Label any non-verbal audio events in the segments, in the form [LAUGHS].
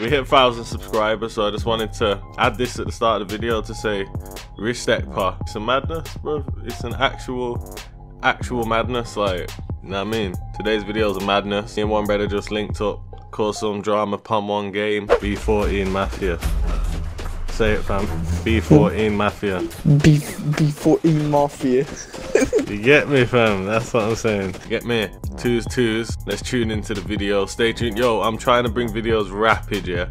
We hit 1,000 subscribers, so I just wanted to add this at the start of the video to say, Respect Park. It's a madness, bro. It's an actual, actual madness. Like, you know what I mean? Today's video is a madness. Me and one brother just linked up, caused some drama, pump one game, B14 Mafia. Say it, fam. B14 Mafia. B B14 Mafia. [LAUGHS] You get me, fam. That's what I'm saying. Get me? Twos, twos. Let's tune into the video. Stay tuned. Yo, I'm trying to bring videos rapid, yeah?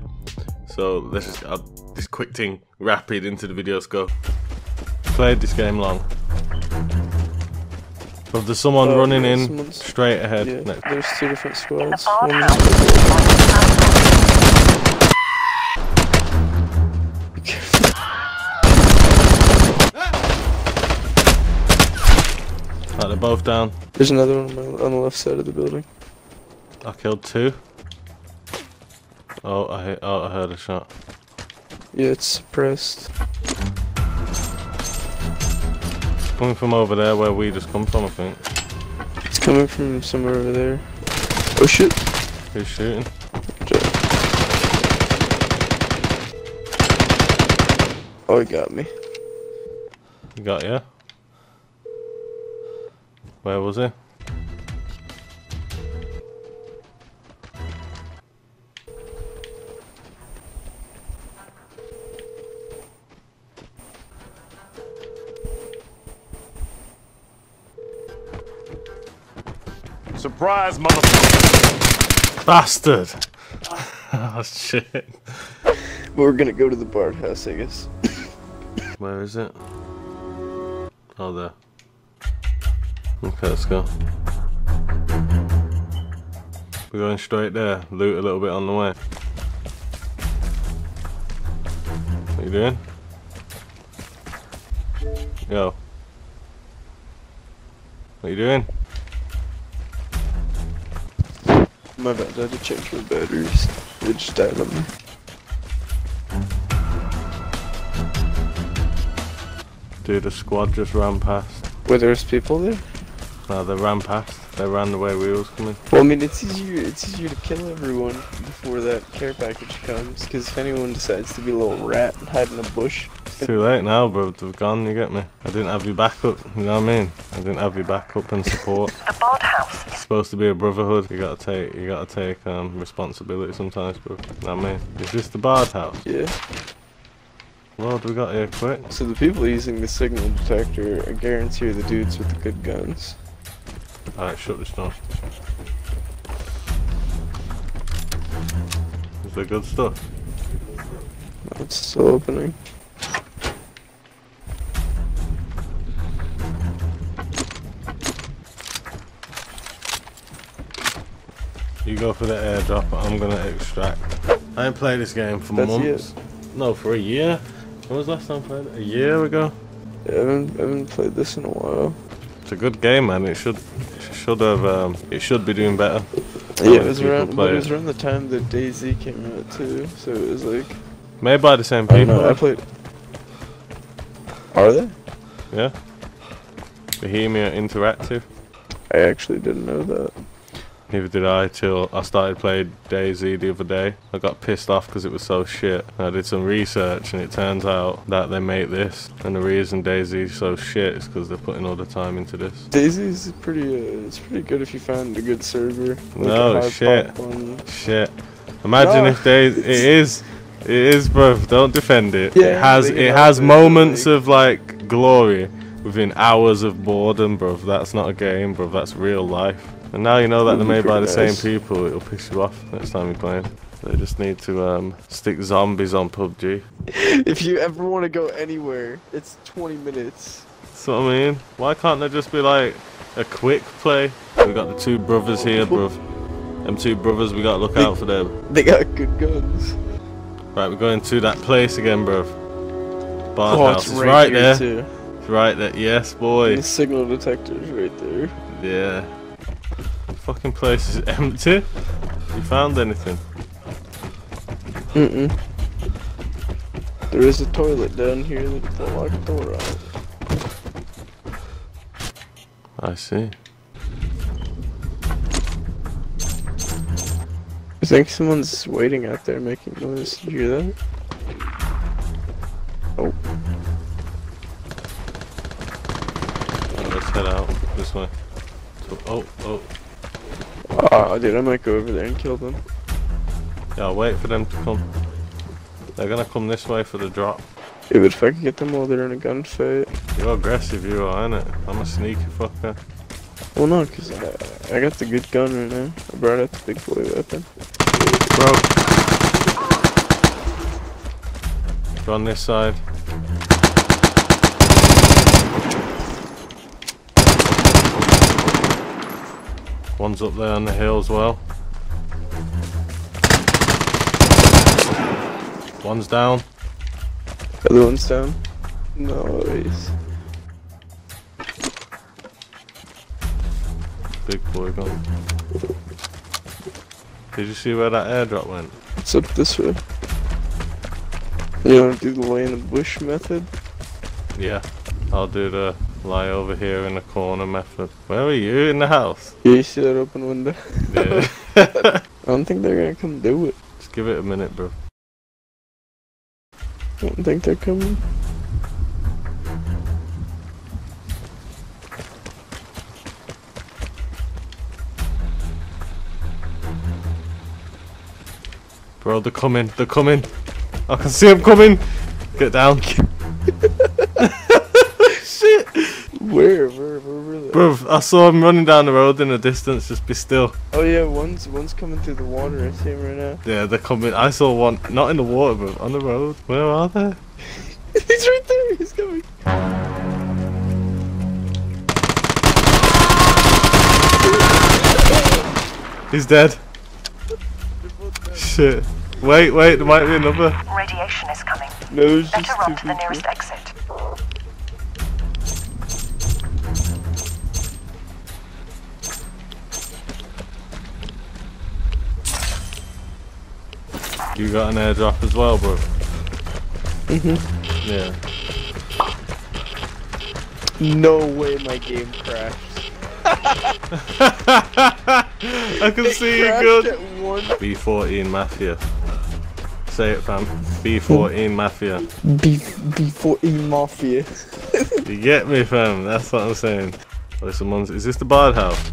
So let's just, uh, this quick thing, rapid into the videos. Go. Played this game long. But there's someone Oh, running yeah, in someone's- straight ahead. Yeah, Next. there's two different squads. Both down. There's another one on, my, on the left side of the building. I killed two. Oh, I oh, I heard a shot. Yeah, it's suppressed. It's Coming from over there where we just come from, I think. It's coming from somewhere over there. Oh shit. Who's shooting? Oh, he got me. You got ya? Where was he? Surprise, motherfucker! Bastard! [LAUGHS] oh shit. We're gonna go to the Bard house, I guess. Where is it? Oh, there. Okay, let's go. We're going straight there. Loot a little bit on the way. What you doing? Yo. What you doing? My bad, I had to check your batteries. They just died on me. Dude, a squad just ran past. Were there people there? No, they ran past. They ran the way we was coming. Well, I mean, it's easier. It's easier to kill everyone before that care package comes. Because if anyone decides to be a little rat and hide in a bush, It's too late now, bro. They've gone, you get me? I didn't have your backup, you know what I mean? I didn't have your backup and support. [LAUGHS] The boat house It's supposed to be a brotherhood. You gotta take, you gotta take um, responsibility sometimes, bro. You know what I mean? Is this the Bard house? yeah. What do we got here, quick? So the people using the signal detector, I guarantee are the dudes with the good guns. Alright, shut this door. Is there good stuff? It's still opening. You go for the airdrop, I'm gonna extract. I ain't played this game for That's months. No, for a year. When was the last time I played it? A year ago? Yeah, I haven't, I haven't played this in a while. It's a good game, man. It should should have um, it should be doing better. Yeah, it was around. it it? was around the time that DayZ came out too, so it was like. Made by the same I people. know. I played. Are they? Yeah. Bohemia Interactive. I actually didn't know that. Neither did I till I started playing DayZ the other day. I got pissed off because it was so shit. I did some research and it turns out that they make this. And the reason DayZ is so shit is because they're putting all the time into this. DayZ's pretty. Uh, it's pretty good if you find a good server. Like No, shit. Shit. Imagine No, if they. It is. It is, bro. Don't defend it. Yeah, it has. It has moments like- of like glory within hours of boredom, bro. That's not a game, bro. That's real life. And now you know that they're made by the same [LAUGHS] people. It'll piss you off next time you play. They just need to um, stick zombies on PUBG. [LAUGHS] If you ever want to go anywhere, it's 20 minutes. That's what I mean. Why can't there just be like a quick play? We got the two brothers here, bruv. Them two brothers, we gotta look out for them. They got good guns. Right, we're going to that place again, bruv. Bar Oh, house. it's It's right, right there. too. It's right there. Yes, boy. The signal detector's right there. Yeah. Fucking place is empty. You found anything? Mm-mm. There is a toilet down here that the locked door on. I see. I think someone's waiting out there making noise. Did you hear that? Oh, Let's head out this way. So, oh, oh. Ah, dude, I might go over there and kill them. Yeah, I'll wait for them to come. They're gonna come this way for the drop. But if I can get them while they're in a gunfight. You're aggressive, you are, innit? I'm a sneaky fucker. Well, no, because I, I got the good gun right now. I brought out the big boy weapon. Bro. Go on this side. One's up there on the hill as well. One's down. Other one's down. Nice. Big boy gone. Did you see where that airdrop went? It's up this way. You wanna do the lay in the bush method? Yeah. I'll do the lie over here in the corner method. Where are you? In the house? Yeah, you see that open window? [LAUGHS] Yeah. [LAUGHS] I don't think they're gonna come do it. Just give it a minute, bro. I don't think they're coming. Bro, they're coming. They're coming. I can see them coming. Get down. [LAUGHS] Shit. Where? Where? Where were they? Bro, I saw him running down the road in the distance. Just be still. Oh yeah, one's one's coming through the water. I see him right now. Yeah, they're coming. I saw one. Not in the water, but on the road. Where are they? [LAUGHS] He's right there. He's coming. He's dead. Shit. Wait, wait. There might be another. Radiation is coming. No, Better run to the nearest exit. You got an airdrop as well, bro. Mhm. Yeah. No way, my game crashed. [LAUGHS] I can see you good. B14 Mafia. Say it, fam. B14 Mafia. B B14 Mafia. [LAUGHS] You get me, fam. That's what I'm saying. Oh, someone's. Is this the bard house?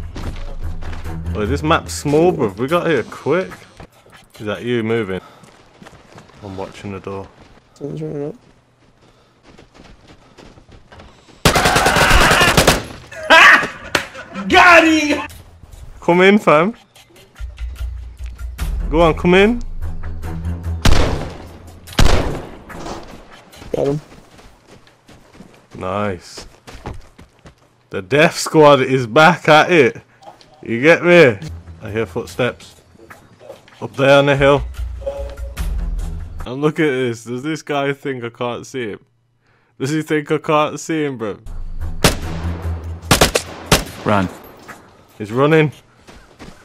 Oh, this map's small, bro. We got here quick. Is that you moving? I'm watching the door. Someone's running up. Come in, fam. Go on, come in. Got him. Nice. The death squad is back at it. You get me? I hear footsteps. Up there on the hill. And look at this. Does this guy think I can't see him? Does he think I can't see him, bro? Run. He's running.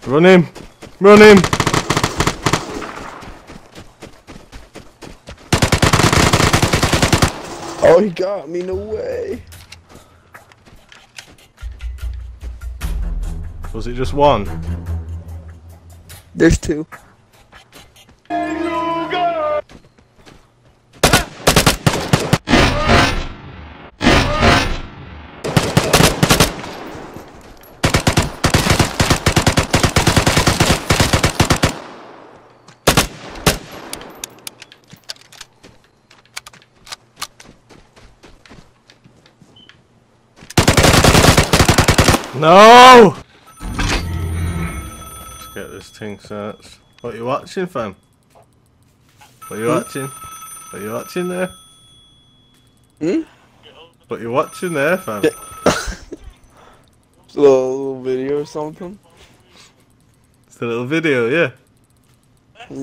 Run him. Run him. Oh, he got me. No way. Was it just one? There's two. No! Let's get this thing searched. What are you watching, fam? What are you watching? What you watching there? Hmm? What you watching there, fam? Yeah. [LAUGHS] A little, little video or something. It's a little video, yeah.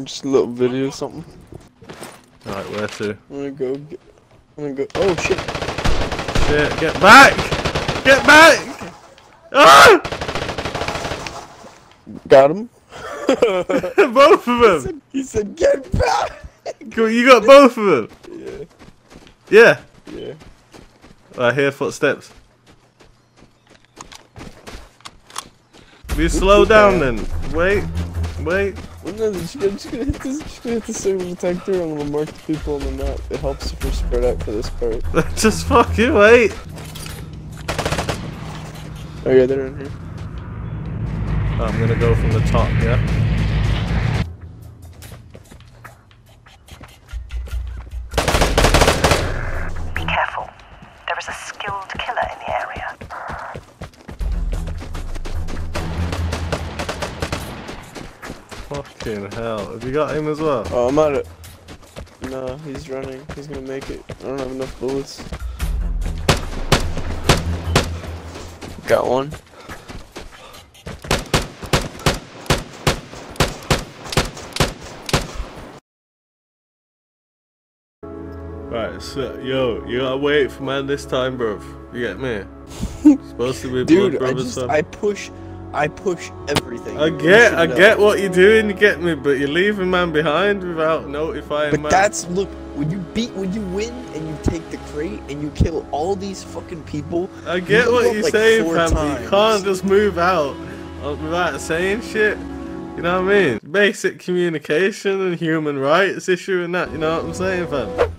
Just a little video or something. Alright, where to? I'm gonna go. Get, I'm gonna go. Oh shit! Shit, get back! Get back! Ah! Got him. [LAUGHS] both of them! He said, "Get back!" Cool, You got both of them? Yeah. Yeah. Yeah. I hear footsteps. We slow down then? Wait. Wait. Well, no, just gonna, just gonna hit this, just gonna hit the signal detector. I'm gonna mark the people on the map. It helps if we're spread out for this part. [LAUGHS] Just fucking wait. Oh yeah, they're in here. I'm gonna go from the top, yeah? Be careful. There is a skilled killer in the area. Fucking hell. Have you got him as well? Oh, I'm at it. No, he's running. He's gonna make it. I don't have enough bullets. Got one. Right, so, yo, you gotta wait for man this time, bro. You get me? [LAUGHS] Supposed to be Dude, blood I brothers, just son. I push, I push everything. I get, I know. get what you're doing, you get me, but you're leaving man behind without notifying But man. that's look when you beat when you win and you take the crate and you kill all these fucking people. I get you what you're like saying, fam. but You can't just move out uh, without saying shit. You know what I mean? Basic communication and human rights issue and that. You know what I'm saying, fam?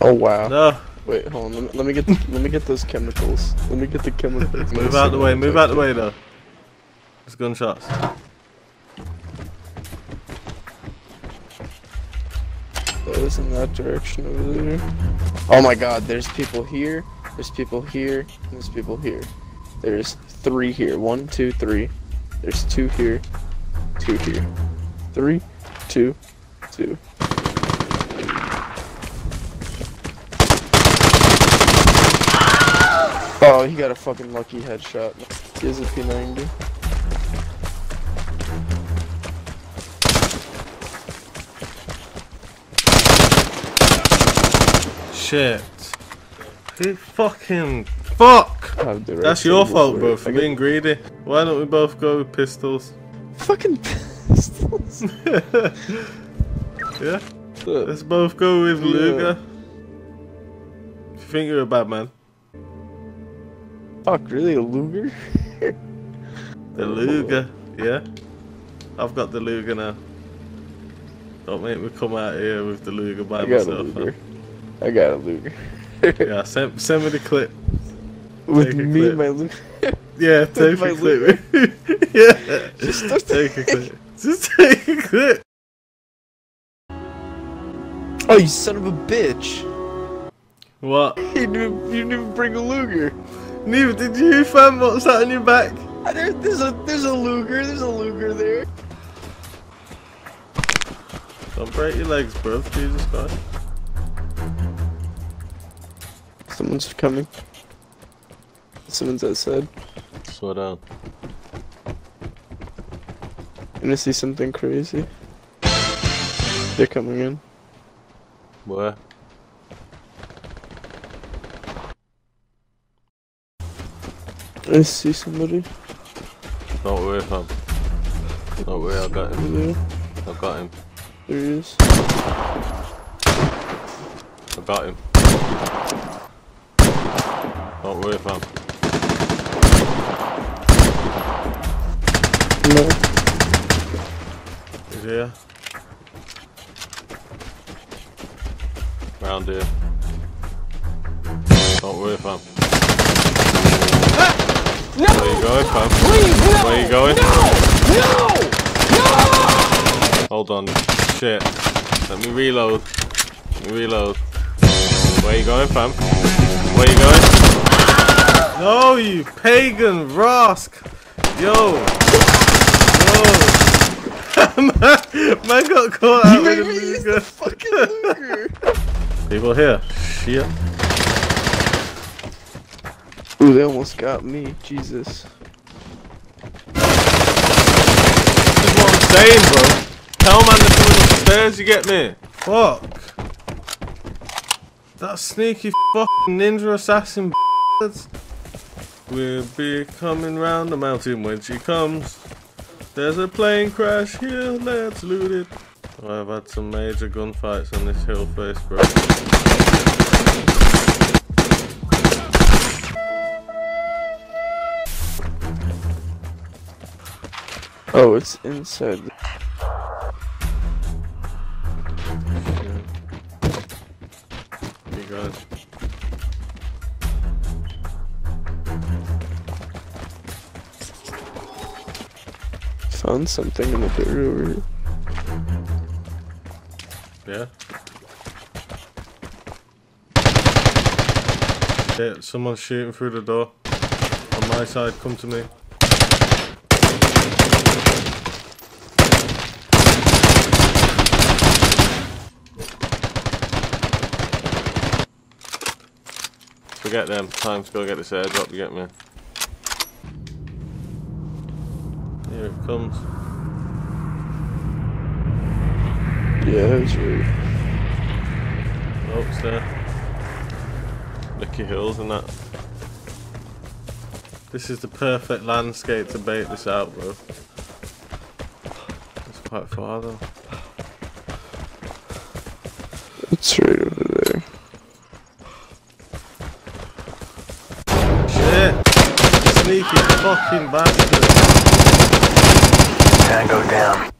Oh wow. No, Wait, hold on. Let me, let me get let me get those chemicals. Let me get the chemicals. [LAUGHS] move out the way. Move out the way, though. It's gunshots. Those in that direction over there. Oh my god, there's people here. There's people here. and There's people here. There's three here. One, two, three. There's two here. Two here. Three, two, two. Oh, he got a fucking lucky headshot. He has a P90. Shit. He fucking fuck. Have the right That's your fault, for bro, for being greedy. Why don't we both go with pistols? fucking [LAUGHS] pistols. [LAUGHS] yeah, let's both go with Yeah. Luger. If you think you're a bad man, Fuck, really a Luger? the [LAUGHS] Luger. Yeah, I've got the Luger now. Don't make me come out here with the Luger by I got a myself. I got a Luger. Yeah, send send me the clip. With Take me clip. and my Luger. Yeah, [LAUGHS] take my a clip. [LAUGHS] yeah, Just take a clip. Just take a clip. Oh, you son of a bitch! What? [LAUGHS] You didn't, even- you didn't even bring a Luger. Neither did you, fam. What's that on your back? There, there's a there's a Luger. There's a Luger there. Don't break your legs, bro. Jesus Christ. Someone's coming. Someone's outside. Slow down. I'm gonna see something crazy. They're coming in. Where? I see somebody Don't worry, fam. Don't worry, I got him. I got him. There he is. I got him. Don't worry, fam. No. He's here. Round here. Don't worry, fam. No! Where you going, fam? Please, no! Where you going? No! No! Hold on. Shit. Let me reload. Let me reload. Where you going, fam? Where you going? No, you pagan rask. Yo. Yo. [LAUGHS] man, got caught out with a made me use the Luger. fucking Luger. [LAUGHS] People here. Shit. Ooh, they almost got me. Jesus. That's what I'm saying, bro. Tell man to come upstairs, you get me? Fuck. That sneaky fucking ninja assassin b****s. We'll be coming round the mountain when she comes. There's a plane crash here, let's loot it. Oh, I've had some major gunfights on this hill face, bro. Oh, it's inside. Found something in the dirt over here. Yeah. Yeah, someone's shooting through the door. On my side, come to me. Forget them. Time to go get this airdrop, you get me? Comes. Yeah, it's right. Oh, it's there. Licky Hills and that. This is the perfect landscape to bait this out, bro. It's quite far though. It's right over there. Shit! Sneaky fucking bastard! Tango down.